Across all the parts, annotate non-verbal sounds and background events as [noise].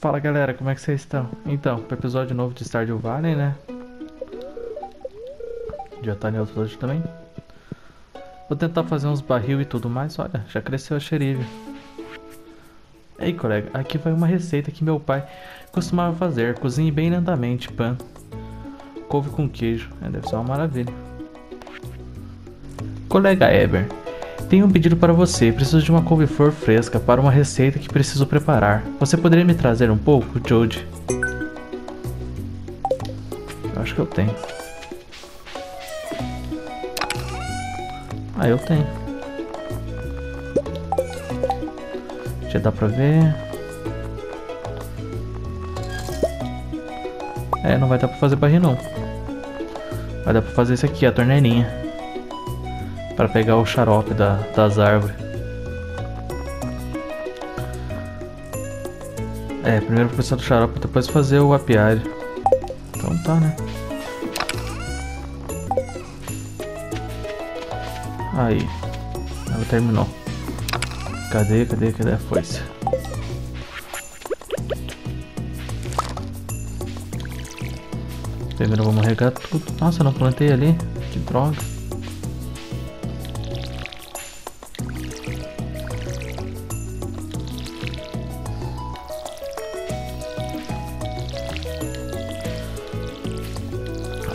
Fala galera, como é que vocês estão? Então, pro episódio novo de Stardew Valley, né? Já tá neutro hoje também. Vou tentar fazer uns barril e tudo mais. Olha, já cresceu a xerife. Ei, colega, aqui vai uma receita que meu pai costumava fazer. Cozinhe bem lentamente, pan. Couve com queijo. É, deve ser uma maravilha. Colega Eber, tenho um pedido para você. Preciso de uma couve-flor fresca para uma receita que preciso preparar. Você poderia me trazer um pouco, Jode? Acho que eu tenho. Ah, eu tenho. Já dá pra ver. É, não vai dar pra fazer barril não. Vai dar pra fazer isso aqui, a torneirinha. Pra pegar o xarope da, das árvores. É, primeiro precisar do xarope, depois fazer o apiário. Então tá, né? Aí. Ela terminou. Cadê, cadê, cadê a foice? Primeiro vamos regar tudo. Nossa, não plantei ali. Que droga.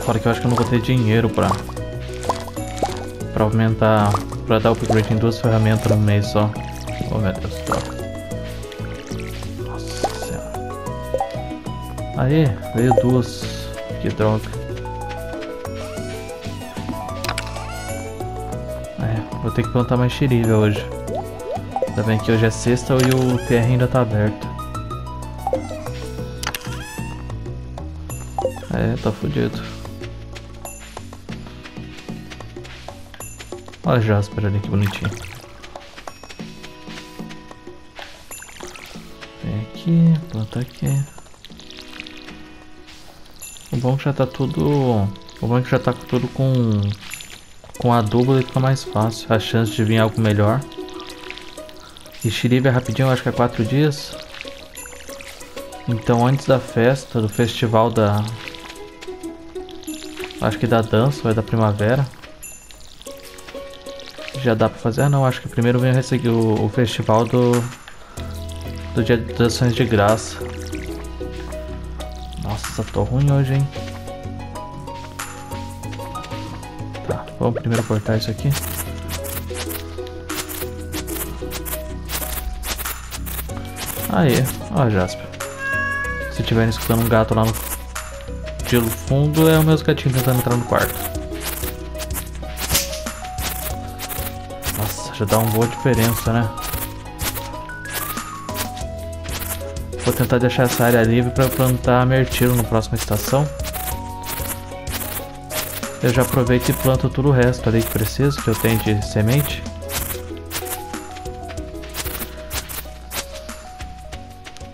Fora que eu acho que eu não vou ter dinheiro pra Pra aumentar. Pra dar upgrade em duas ferramentas no mês só. Oh meu Deus, troca. Nossa senhora. Aí, veio duas. Que droga. É, vou ter que plantar mais xeriga hoje. Ainda bem que hoje é sexta e o PR ainda tá aberto. É, tá fudido. Olha a Jasper ali, que bonitinho. Vem aqui, planta aqui. O bom é que já tá tudo... O bom é que já tá tudo com... Com adubo e fica mais fácil. A chance de vir algo melhor. E Shiribe é rapidinho, acho que é 4 dias. Então antes da festa, do festival da... Acho que da dança, vai da primavera já dá pra fazer. Ah não, acho que primeiro vem o, o festival do. Do dia das ações de graça. Nossa, tô ruim hoje, hein? Tá, vamos primeiro cortar isso aqui. Aí, ó Jasper. Se tiverem escutando um gato lá no pelo fundo, é o meu gatinho tentando entrar no quarto. Já dá uma boa diferença, né? Vou tentar deixar essa área livre para plantar mirtilo na próxima estação. Eu já aproveito e planto tudo o resto ali que preciso, que eu tenho de semente.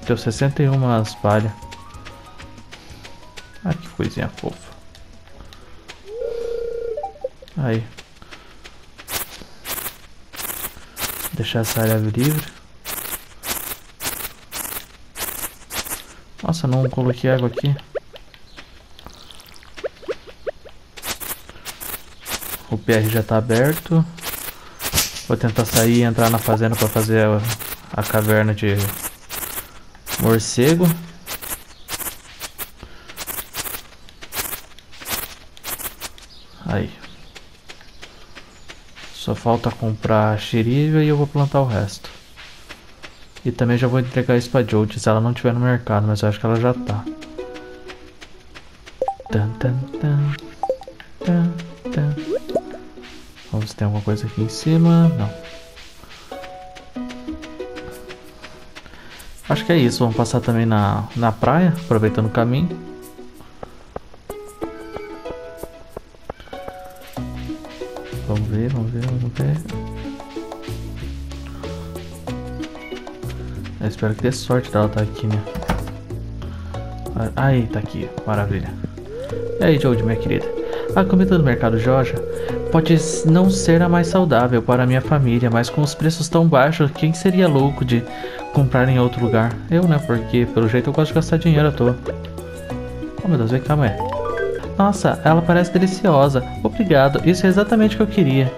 Deu 61 palhas. Ah, que coisinha fofa. Aí. Deixar essa área livre. Nossa, não coloquei água aqui. O PR já está aberto. Vou tentar sair e entrar na fazenda para fazer a, a caverna de morcego. Aí. Falta comprar a xeriga e eu vou plantar o resto. E também já vou entregar isso pra Jodie se ela não tiver no mercado, mas eu acho que ela já tá. Tan, tan, tan, tan. Vamos ver se tem alguma coisa aqui em cima. Não. Acho que é isso. Vamos passar também na, na praia, aproveitando o caminho. Vamos ver, vamos ver, vamos ver. Eu espero que dê sorte dela estar tá aqui, né? Aí, tá aqui, maravilha. E aí, Jodie, minha querida. A comida do mercado Joja Pode não ser a mais saudável para minha família, mas com os preços tão baixos, quem seria louco de comprar em outro lugar? Eu, né? Porque pelo jeito eu gosto de gastar dinheiro à toa. Oh meu Deus, vem cá, mulher. Nossa, ela parece deliciosa. Obrigado, isso é exatamente o que eu queria.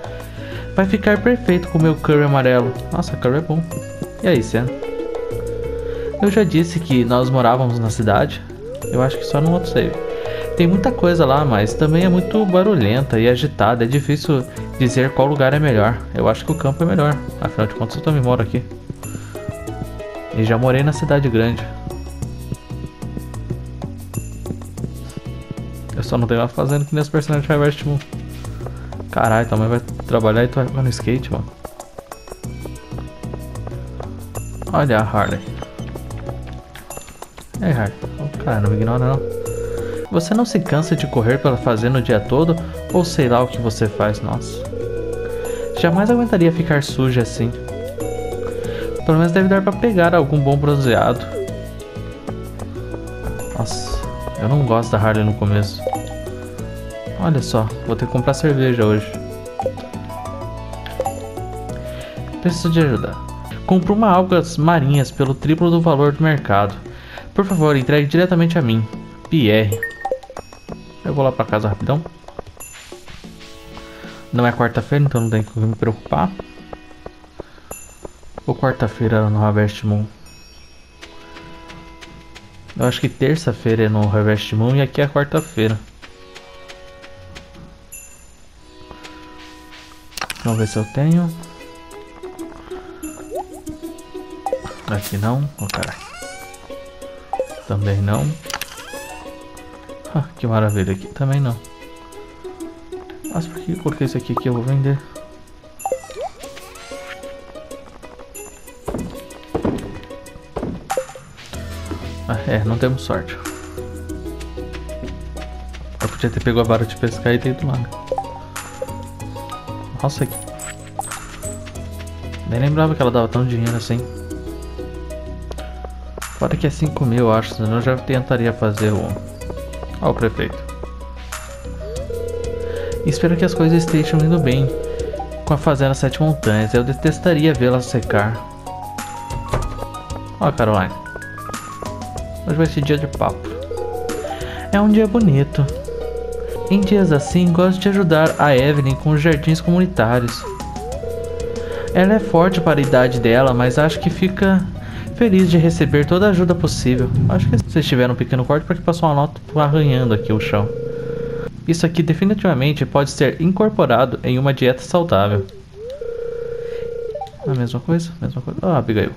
Vai ficar perfeito com o meu curry amarelo. Nossa, curry é bom. E aí, Sam? Eu já disse que nós morávamos na cidade. Eu acho que só no outro save. Tem muita coisa lá, mas também é muito barulhenta e agitada. É difícil dizer qual lugar é melhor. Eu acho que o campo é melhor. Afinal de contas, eu também moro aqui. E já morei na cidade grande. Só não tenho uma fazenda que nem os personagens Harvest Moon. Caralho, tua mãe vai trabalhar e tu vai ficar no skate, mano. Olha a Harley. Ei, Harley. Oh, cara, não me ignora não. Você não se cansa de correr pela fazenda o dia todo? Ou sei lá o que você faz, nossa. Jamais aguentaria ficar suja assim. Pelo menos deve dar pra pegar algum bom bronzeado. Nossa, eu não gosto da Harley no começo. Olha só, vou ter que comprar cerveja hoje. Preciso de ajuda. Compro uma algas marinhas pelo triplo do valor do mercado. Por favor, entregue diretamente a mim. Pierre. Eu vou lá pra casa rapidão. Não é quarta-feira, então não tem que me preocupar. Ou quarta-feira no Harvest Moon? Eu acho que terça-feira é no Harvest Moon e aqui é quarta-feira. Vamos ver se eu tenho. Aqui não. Oh, caralho. Também não. Ah, que maravilha. Aqui também não. Mas por que eu coloquei esse aqui que eu vou vender? Ah, é, não temos sorte. Eu podia ter pego a vara de pescar e ter ido lá. Né? Nossa. Nem lembrava que ela dava tão dinheiro assim. Fora que é 5 mil, eu acho, senão eu já tentaria fazer o... Ó, o prefeito. Espero que as coisas estejam indo bem com a Fazenda Sete Montanhas. Eu detestaria vê-la secar. Ó, Caroline. Hoje vai ser dia de papo. É um dia bonito. Em dias assim, gosto de ajudar a Evelyn com os jardins comunitários. Ela é forte para a idade dela, mas acho que fica feliz de receber toda a ajuda possível. Acho que vocês tiveram um pequeno corte porque passou uma nota arranhando aqui o chão. Isso aqui definitivamente pode ser incorporado em uma dieta saudável. A mesma coisa? Mesma coisa. Ah, Abigail.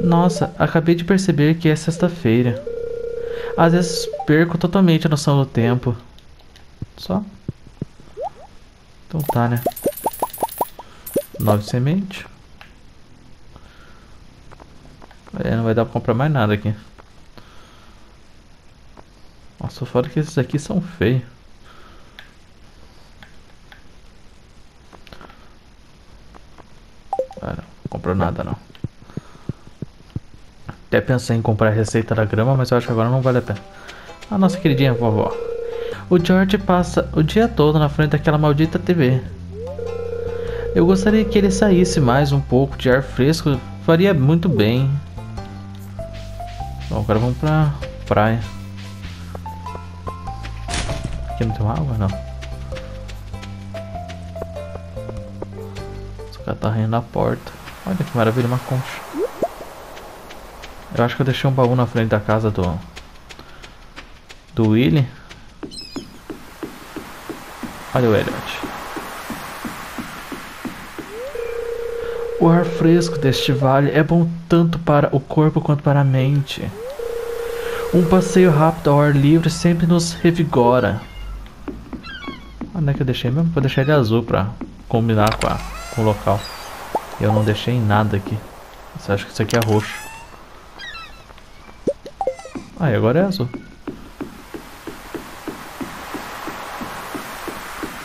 Nossa, acabei de perceber que é sexta-feira. Às vezes perco totalmente a noção do tempo. Só? Então tá, né? Nove sementes. É, não vai dar pra comprar mais nada aqui. Nossa, fora que esses aqui são feios. Cara, não comprou nada não. Até pensei em comprar a receita da grama, mas eu acho que agora não vale a pena. A nossa queridinha vovó. O George passa o dia todo na frente daquela maldita TV. Eu gostaria que ele saísse mais um pouco de ar fresco, faria muito bem. Bom, agora vamos pra praia. Aqui não tem água? Não. Esse cara tá rindo na porta. Olha que maravilha, uma concha. Eu acho que eu deixei um baú na frente da casa do... Do Willy. Olha o Elliot. O ar fresco deste vale é bom tanto para o corpo quanto para a mente. Um passeio rápido ao ar livre sempre nos revigora. Onde é que eu deixei mesmo? Vou deixar ele azul pra combinar com, a, com o local. Eu não deixei nada aqui. Você acha que isso aqui é roxo? Ah, e agora é azul.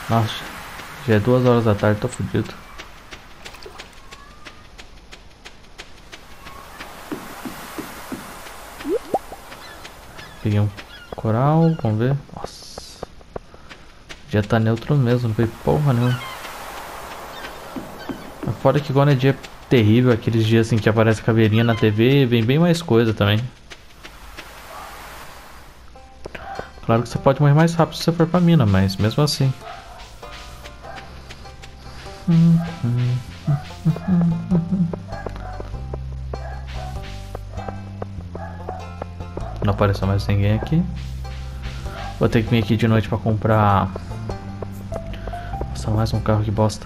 Nossa, já é duas horas da tarde, tô fudido. Peguei um coral, vamos ver. Nossa. Dia tá neutro mesmo, não foi porra nenhuma. Fora que quando é dia terrível, aqueles dias assim que aparece caveirinha na TV, vem bem mais coisa também. Claro que você pode morrer mais rápido se você for pra mina, mas mesmo assim. Não apareceu mais ninguém aqui. Vou ter que vir aqui de noite pra comprar. Nossa, mais um carro que bosta.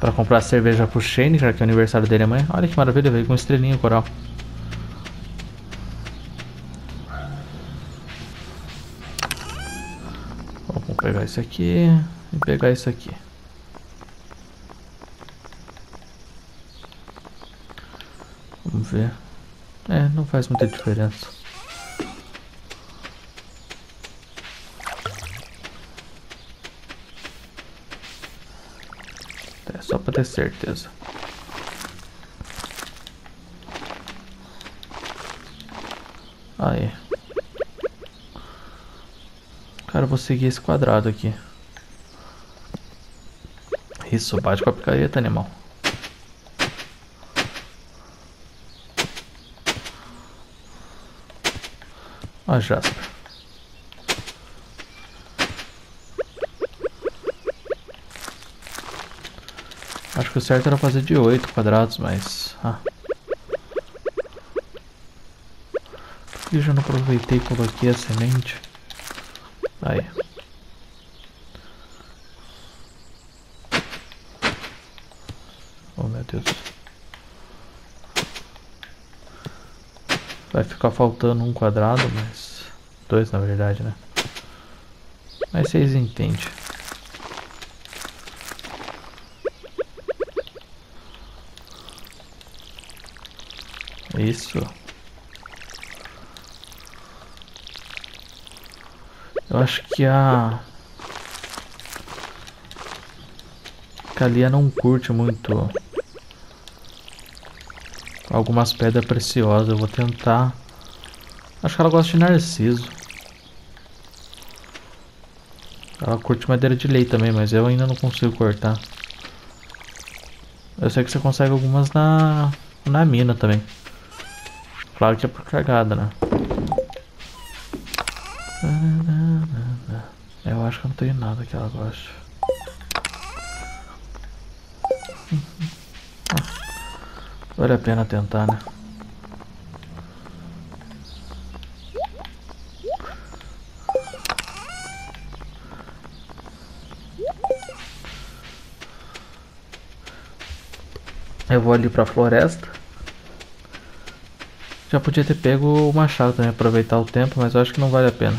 Pra comprar cerveja pro Shane, já que é o aniversário dele amanhã. Olha que maravilha, veio com estrelinha coral. Esse aqui e pegar esse aqui. Vamos ver. É, não faz muita diferença. Só pra ter certeza. Aí. Cara, eu vou seguir esse quadrado aqui. Isso, bate com a picareta, animal. Ó, Jasper. Acho que o certo era fazer de 8 quadrados, mas... Ah. Por que eu já não aproveitei e coloquei a semente? Aí. Oh meu Deus. Vai ficar faltando um quadrado, mas... Dois na verdade, né? Mas vocês entendem. Isso. Acho que a... Kalia não curte muito algumas pedras preciosas. Eu vou tentar. Acho que ela gosta de narciso. Ela curte madeira de lei também, mas eu ainda não consigo cortar. Eu sei que você consegue algumas na, na mina também. Claro que é por cagada, né? Eu acho que eu não tenho nada que ela gosta. Vale a pena tentar, né? Eu vou ali pra floresta. Já podia ter pego o machado também, aproveitar o tempo, mas eu acho que não vale a pena.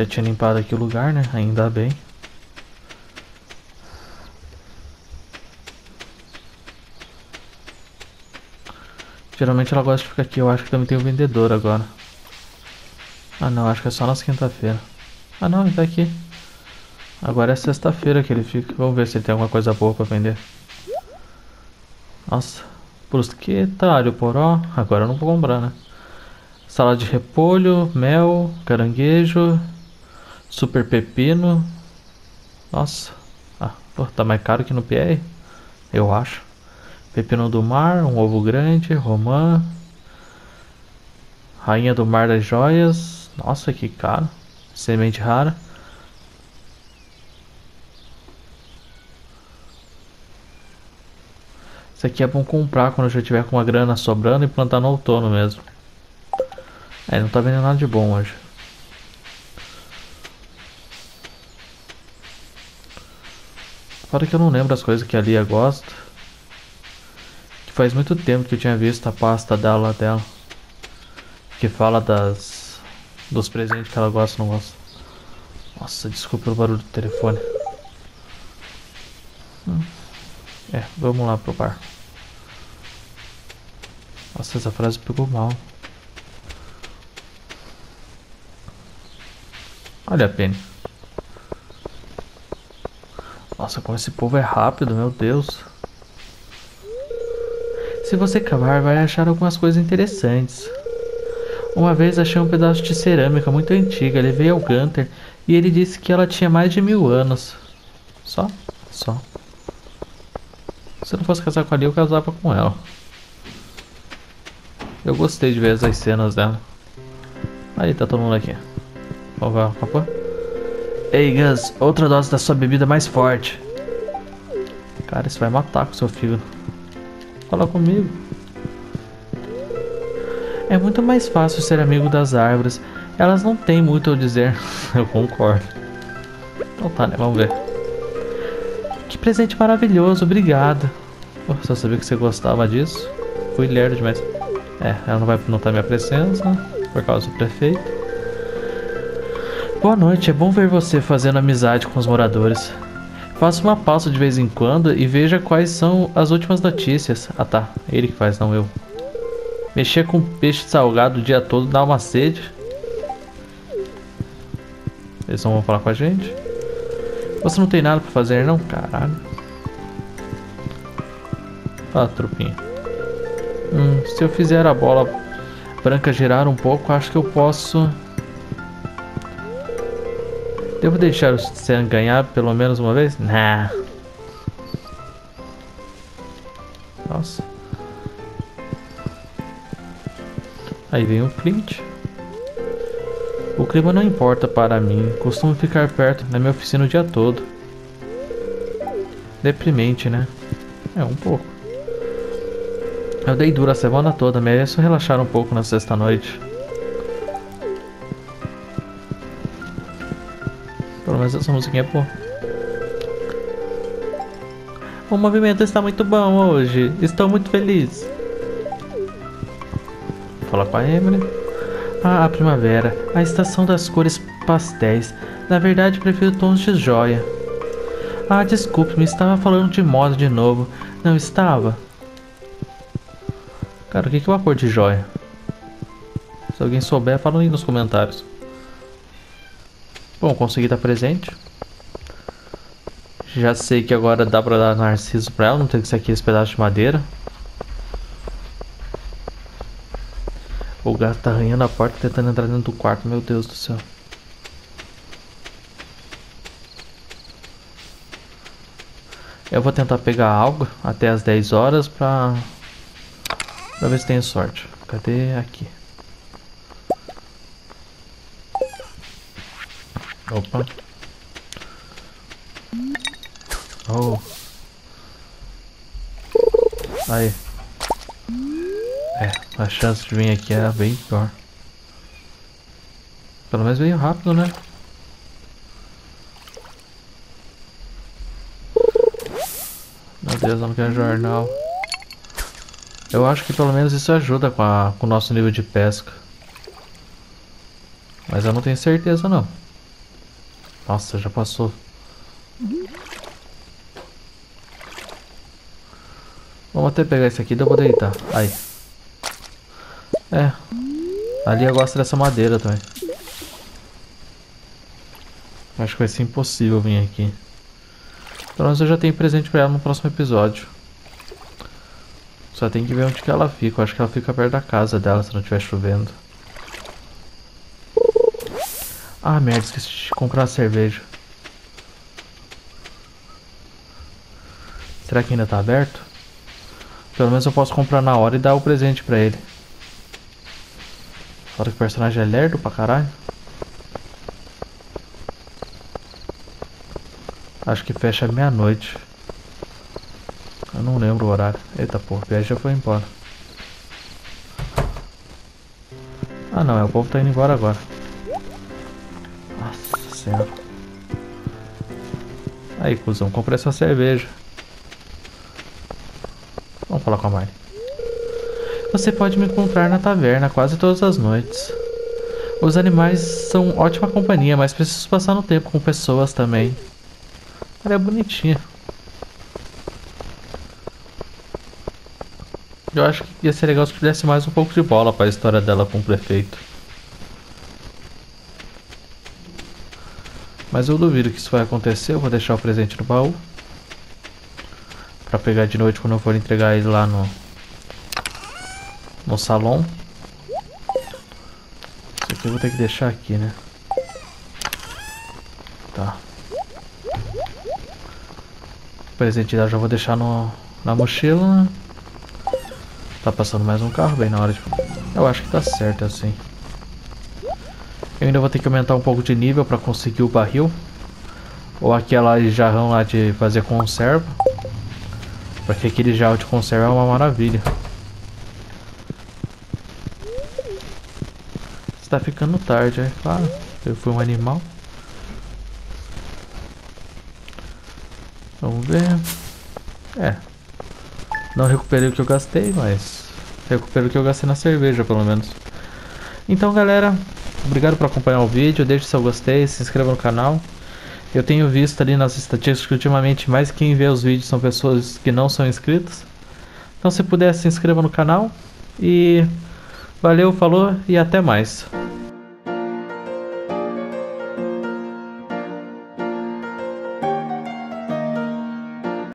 Já tinha limpado aqui o lugar, né? Ainda bem. Geralmente ela gosta de ficar aqui, eu acho que também tem o um vendedor agora. Ah não, acho que é só na quinta-feira. Ah não, ele tá aqui. Agora é sexta-feira que ele fica. Vamos ver se ele tem alguma coisa boa pra vender. Nossa, brusqueta, alho poró. Agora eu não vou comprar, né? Salada de repolho, mel, caranguejo, super pepino. Nossa, ah, pô, tá mais caro que no PR, eu acho. Pepino do mar, um ovo grande, romã. Rainha do mar das joias. Nossa, que caro. Semente rara. Isso aqui é bom comprar quando já tiver com uma grana sobrando e plantar no outono mesmo. É, não tá vendo nada de bom hoje. Fora que eu não lembro as coisas que a Lia gosta. Que faz muito tempo que eu tinha visto a pasta dela dela. Que fala das. dos presentes que ela gosta ou não gosta. Nossa, desculpa o barulho do telefone. Hum. É, vamos lá pro bar. Nossa, essa frase pegou mal. Olha a Penny. Nossa, como esse povo é rápido, meu Deus. Se você cavar, vai achar algumas coisas interessantes. Uma vez achei um pedaço de cerâmica muito antiga, levei ao Gunter e ele disse que ela tinha mais de mil anos. Só? Só. Se eu não fosse casar com a eu casava com ela. Eu gostei de ver as cenas dela. Aí, tá todo mundo aqui. Vamos ver, papo. Ei, Gus, outra dose da sua bebida mais forte. Cara, isso vai matar com seu fígado. Fala comigo. É muito mais fácil ser amigo das árvores. Elas não têm muito a dizer. [laughs] Eu concordo. Então tá, né? Vamos ver. Que presente maravilhoso, obrigado. Pô, só sabia que você gostava disso. Fui lerdo demais. É, ela não vai notar minha presença por causa do prefeito. Boa noite, é bom ver você fazendo amizade com os moradores. Faça uma pausa de vez em quando e veja quais são as últimas notícias. Ah tá, ele que faz, não eu. Mexer com peixe salgado o dia todo dá uma sede. Eles não vão falar com a gente. Você não tem nada pra fazer não? Caralho. Ah, trupinha. Hum, se eu fizer a bola branca girar um pouco, acho que eu posso... Devo deixar o Sam ganhar pelo menos uma vez? Nah. Nossa. Aí vem o Clint. O clima não importa para mim. Costumo ficar perto na minha oficina o dia todo. Deprimente, né? É, um pouco. Eu dei duro a semana toda, mereço relaxar um pouco na sexta-noite. Pelo menos essa musiquinha é boa. O movimento está muito bom hoje. Estou muito feliz falar com a Emily. Ah, a primavera, a estação das cores pastéis. Na verdade, prefiro tons de joia. Ah, desculpe-me, estava falando de moda de novo. Não estava? Cara, o que é uma cor de joia? Se alguém souber, fala aí nos comentários. Bom, consegui estar presente. Já sei que agora dá pra dar narciso pra ela, não tem que ser aqui esse pedaço de madeira. O gato tá arranhando a porta tentando entrar dentro do quarto, meu Deus do céu. Eu vou tentar pegar algo até as 10 horas pra, pra ver se tenho sorte. Cadê aqui? Opa. Oh. Aí. É, a chance de vir aqui era bem pior. Pelo menos veio rápido, né? Meu Deus, não quero jornal. Eu acho que pelo menos isso ajuda com, a, com o nosso nível de pesca. Mas eu não tenho certeza não. Nossa, já passou. Vamos até pegar esse aqui e eu deitar. Aí. É. Ali eu gosto dessa madeira também. Acho que vai ser impossível vir aqui. Pelo menos eu já tenho presente pra ela no próximo episódio. Só tem que ver onde que ela fica. Eu acho que ela fica perto da casa dela se não estiver chovendo. Ah, merda, esqueci de comprar cerveja. Será que ainda tá aberto? Pelo menos eu posso comprar na hora e dar o presente pra ele. Fora que o personagem é lerdo pra caralho. Acho que fecha meia-noite. Eu não lembro o horário. Eita porra, viagem já foi embora. Ah não, é o povo tá indo embora agora. Senhora. Aí, cuzão, comprei sua cerveja. Vamos falar com a Mari. Você pode me encontrar na taverna quase todas as noites. Os animais são ótima companhia, mas preciso passar no tempo com pessoas também. Ela é bonitinha. Eu acho que ia ser legal se tivesse mais um pouco de bola para a história dela com o prefeito. Mas eu duvido que isso vai acontecer. Eu vou deixar o presente no baú. Pra pegar de noite quando eu for entregar ele lá no, no salão. aqui eu vou ter que deixar aqui, né? Tá. O presente já vou deixar no, na mochila. Tá passando mais um carro bem na hora. Eu acho que tá certo assim. Ainda vou ter que aumentar um pouco de nível para conseguir o barril. Ou aquela jarrão lá de fazer conserva. Porque aquele jarro de conserva é uma maravilha. Está ficando tarde, é claro. Eu fui um animal. Vamos ver. É. Não recuperei o que eu gastei, mas recupero o que eu gastei na cerveja, pelo menos. Então, galera, obrigado por acompanhar o vídeo. Deixe seu gostei, se inscreva no canal. Eu tenho visto ali nas estatísticas que ultimamente mais quem vê os vídeos são pessoas que não são inscritas. Então, se puder, se inscreva no canal. E valeu, falou e até mais.